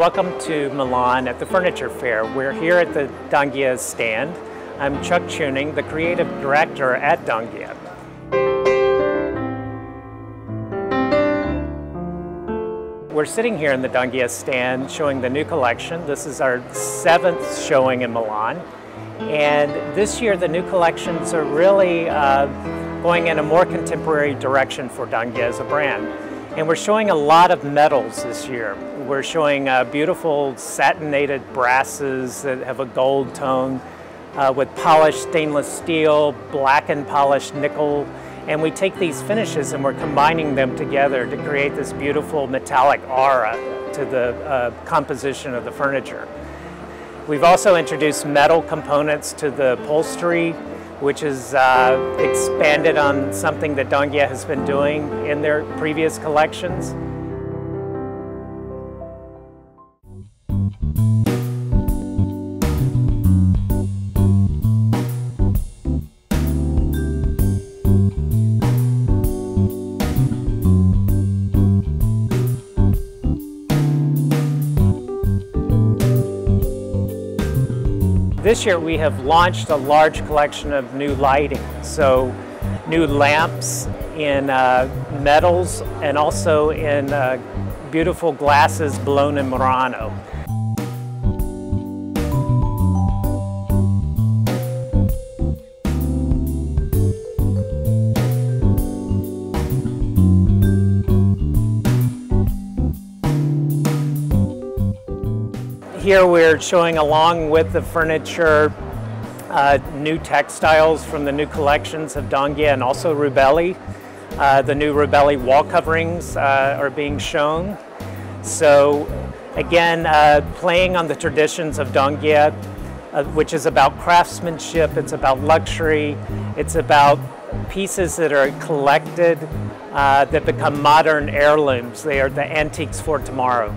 Welcome to Milan at the Furniture Fair. We're here at the Donghia stand. I'm Chuck Chewning, the creative director at Donghia. We're sitting here in the Donghia stand showing the new collection. This is our seventh showing in Milan. And this year the new collections are really uh, going in a more contemporary direction for Donghia as a brand. And we're showing a lot of metals this year. We're showing uh, beautiful satinated brasses that have a gold tone uh, with polished stainless steel, black and polished nickel. And we take these finishes and we're combining them together to create this beautiful metallic aura to the uh, composition of the furniture. We've also introduced metal components to the upholstery which is uh, expanded on something that Donghia has been doing in their previous collections. This year we have launched a large collection of new lighting. So new lamps in uh, metals and also in uh, beautiful glasses blown in Murano. Here we're showing along with the furniture uh, new textiles from the new collections of Donghia and also Rubelli. Uh, the new Rubelli wall coverings uh, are being shown. So again, uh, playing on the traditions of Donghia, uh, which is about craftsmanship, it's about luxury, it's about pieces that are collected uh, that become modern heirlooms. They are the antiques for tomorrow.